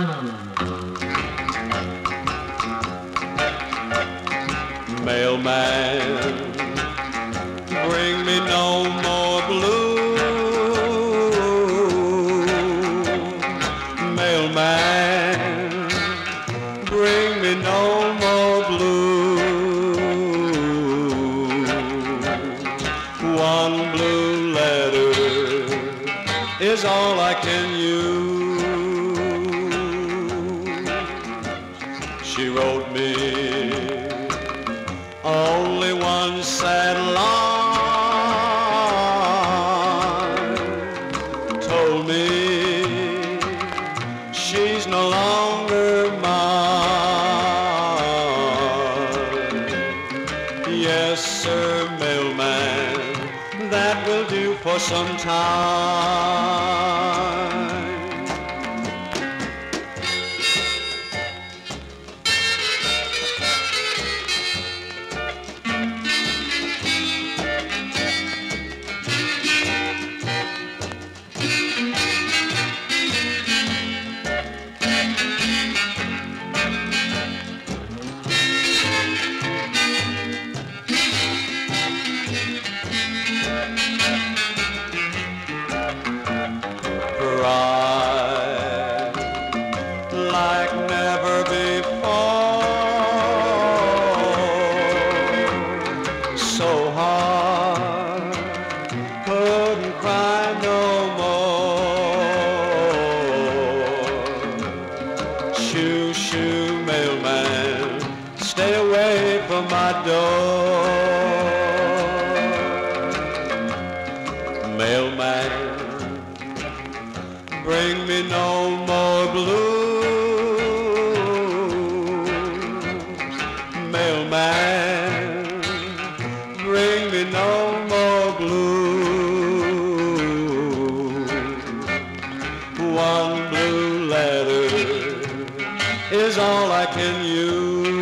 Mm. Mailman, bring me no more blue. Mailman, bring me no more blue. One blue letter is all I can use. She wrote me only one sad line. Told me she's no longer mine. Yes, sir, mailman, that will do for some time. So hard, couldn't cry no more. Shoo, shoo, mailman, stay away from my door. Mailman, bring me no more blue. Mailman, bring me no more blue. One blue letter is all I can use.